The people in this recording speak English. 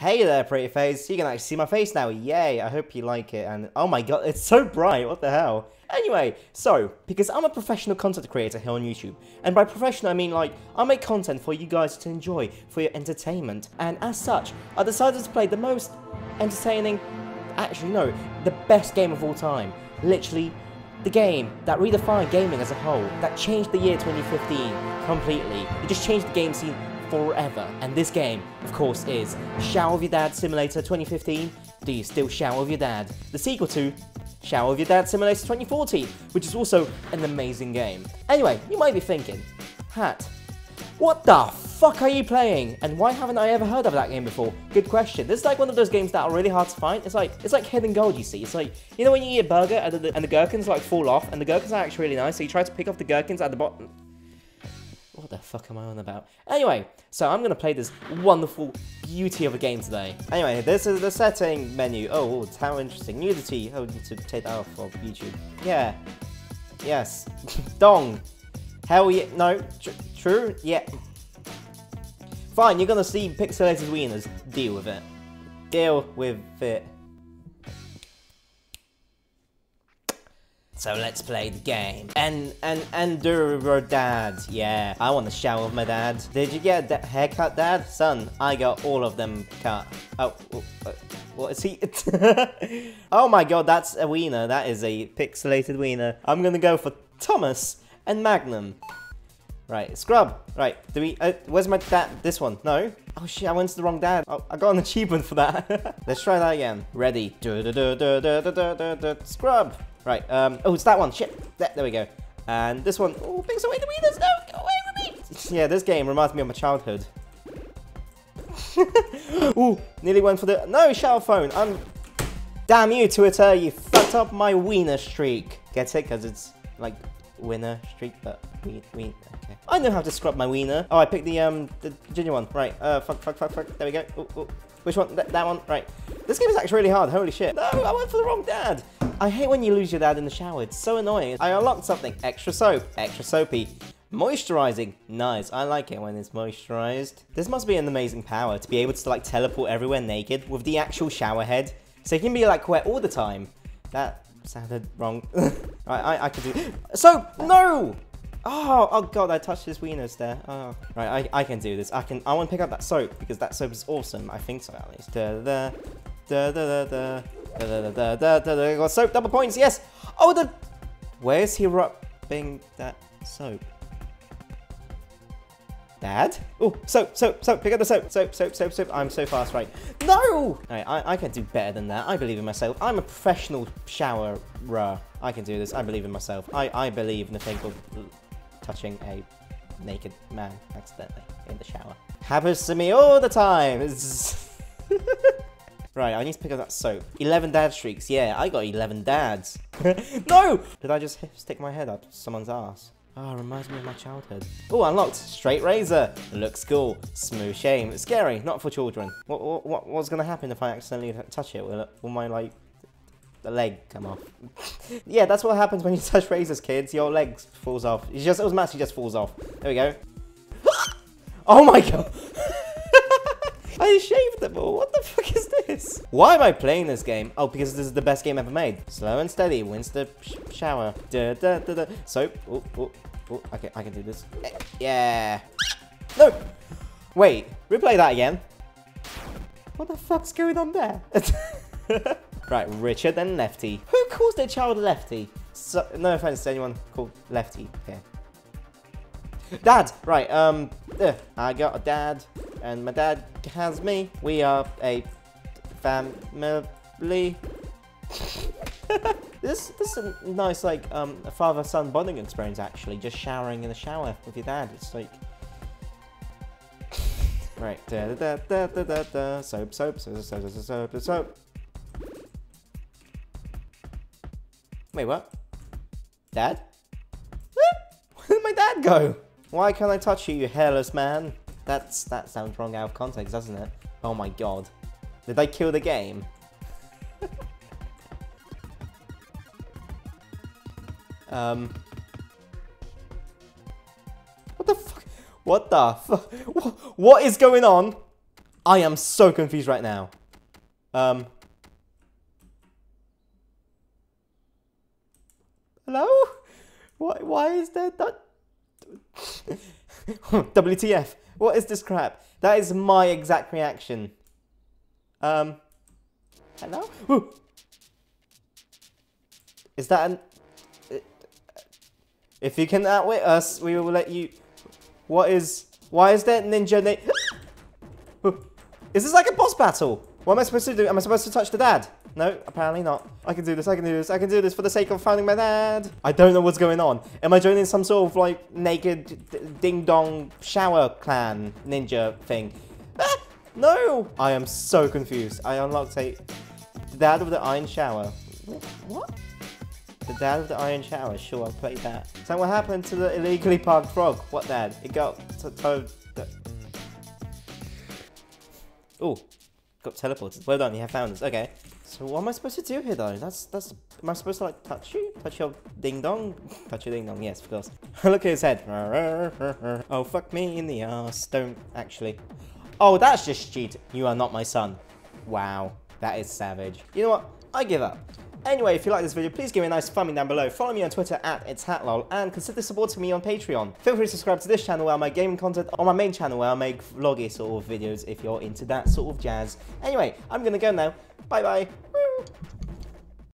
Hey there, pretty face. You can actually see my face now. Yay, I hope you like it. And oh my god, it's so bright. What the hell? Anyway, so, because I'm a professional content creator here on YouTube, and by professional I mean like, I make content for you guys to enjoy, for your entertainment, and as such, I decided to play the most entertaining, actually no, the best game of all time. Literally, the game that redefined gaming as a whole, that changed the year 2015 completely. It just changed the game scene forever. And this game, of course, is Shower with Your Dad Simulator 2015. Do you still shower with your dad? The sequel to Shower with Your Dad Simulator 2014, which is also an amazing game. Anyway, you might be thinking, Hat, what the fuck are you playing? And why haven't I ever heard of that game before? Good question. This is like one of those games that are really hard to find. It's like it's like hidden gold, you see. It's like, you know when you eat a burger and the, and the gherkins like fall off, and the gherkins are actually really nice, so you try to pick off the gherkins at the bottom. What the fuck am I on about? Anyway, so I'm gonna play this wonderful beauty of a game today. Anyway, this is the setting menu. Oh, how interesting. Nudity. Oh, need to take that off of YouTube. Yeah. Yes. Dong. Hell yeah. No. Tr true? Yeah. Fine, you're gonna see pixelated wieners. Deal with it. Deal with it. So let's play the game. And and and do your dad. Yeah, I want to shower with my dad. Did you get a haircut, dad? Son, I got all of them cut. Oh, oh uh, what is he? oh my god, that's a wiener. That is a pixelated wiener. I'm gonna go for Thomas and Magnum. Right, scrub. Right, do we? Uh, where's my dad? This one? No. Oh shit, I went to the wrong dad. Oh, I got an achievement for that. Let's try that again. Ready. Scrub. Right, um, oh, it's that one. Shit. There, there we go. And this one. Oh, picks away the wieners. No, go away from me. yeah, this game reminds me of my childhood. Ooh, nearly went for the... No, shower phone. I'm... Damn you, Twitter. You fucked up my wiener streak. Get it? Because it's, like, winner streak, but we... we okay. I know how to scrub my wiener. Oh, I picked the, um, the ginger one. Right, uh, fuck, fuck, fuck, fuck. There we go. Ooh, ooh. Which one? Th that one? Right. This game is actually really hard. Holy shit. No, I went for the wrong dad. I hate when you lose your dad in the shower. It's so annoying. I unlocked something. Extra soap. Extra soapy. Moisturizing. Nice. I like it when it's moisturized. This must be an amazing power to be able to like teleport everywhere naked with the actual shower head. So you can be like wet all the time. That sounded wrong. I, I, I could do... So, no! Oh, oh god, I touched his wieners there. Oh. Right, I, I can do this. I can. I want to pick up that soap because that soap is awesome. I think so, at least. Da da da da da da da da da da da. Got soap, double points. Yes. Oh, the. Where is he rubbing that soap? Dad? Oh, soap, soap, soap. Pick up the soap, soap, soap, soap, soap. I'm so fast, right? No! Right, I, I can do better than that. I believe in myself. I'm a professional showerer. I can do this. I believe in myself. I, I believe in the thing called touching a naked man accidentally in the shower. Happens to me all the time. right, I need to pick up that soap. 11 dad streaks. Yeah, I got 11 dads. no! Did I just stick my head up someone's ass? Ah, Oh, reminds me of my childhood. Oh, unlocked. Straight razor. Looks cool. Smooth shame. Scary. Not for children. What, what, what's to happen if I accidentally touch it? Will, it, will my, like, the leg come off. yeah, that's what happens when you touch razors, kids. Your leg falls off. It just automatically just falls off. There we go. oh my god! I shaved them all. What the fuck is this? Why am I playing this game? Oh, because this is the best game ever made. Slow and steady wins the sh shower. Da, da, da, da. Soap. Oh, oh, oh. Okay, I can do this. Eh, yeah. No. Wait. Replay that again. What the fuck's going on there? Right, Richard and Lefty. Who calls their child Lefty? So, no offense to anyone called Lefty here. Dad! Right, um, uh, I got a dad, and my dad has me. We are a family. this, this is a nice, like, um, father-son bonding experience, actually. Just showering in the shower with your dad. It's like... right, da da da da da da, soap, soap, soap, soap, soap, soap, soap. Wait, what? Dad? Where did my dad go? Why can't I touch you, you hairless man? That's That sounds wrong out of context, doesn't it? Oh my god. Did I kill the game? um... What the fuck? What the fuck? What is going on? I am so confused right now. Um. Hello? Why, why is there that? WTF. What is this crap? That is my exact reaction. Um. Hello? Ooh. Is that an... If you can outwit us, we will let you... What is... Why is there ninja na... Is this like a boss battle? What am I supposed to do? Am I supposed to touch the dad? No, apparently not. I can do this, I can do this, I can do this for the sake of finding my dad. I don't know what's going on. Am I joining some sort of like naked ding-dong shower clan ninja thing? Ah, no! I am so confused. I unlocked a... Dad of the iron shower. What? The dad of the iron shower. Sure, I played that. So what happened to the illegally parked frog? What dad? It got towed... Oh, got teleported. Well done, you have found us. Okay. So what am I supposed to do here though? That's that's am I supposed to like touch you? Touch your ding dong? Touch your ding dong, yes, of course. Look at his head. oh fuck me in the ass. Don't actually. Oh, that's just cheat. You are not my son. Wow. That is savage. You know what? I give up. Anyway, if you like this video, please give me a nice thumbing down below. Follow me on Twitter at it's itshatlol and consider supporting me on Patreon. Feel free to subscribe to this channel where I make gaming content, on my main channel where I make vloggy sort of videos if you're into that sort of jazz. Anyway, I'm gonna go now. Bye bye.